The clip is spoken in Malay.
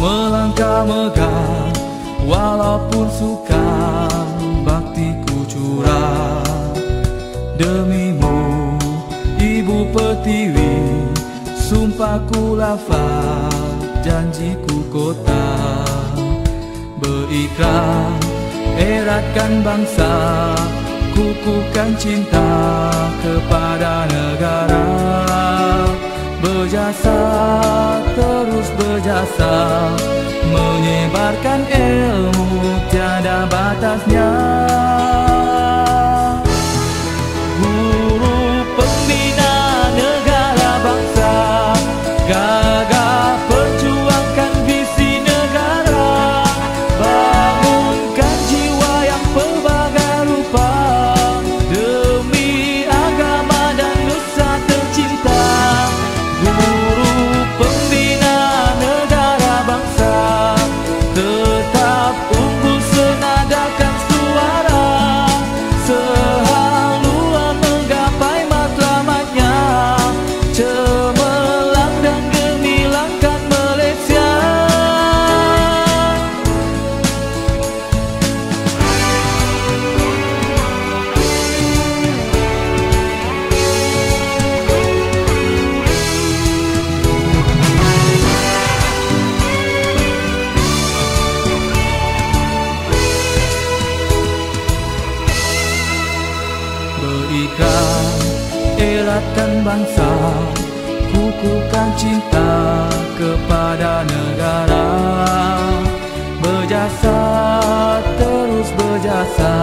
melangkah megah Walaupun suka baktiku curah. Demimu ibu pertiwi Sumpahku lafaz janjiku kota. Berikrar eratkan bangsa Kukuhkan cinta kepada negara. Berjasa, tiada dan bangsa Kukuhkan cinta kepada negara. Berjasa, terus Berjasa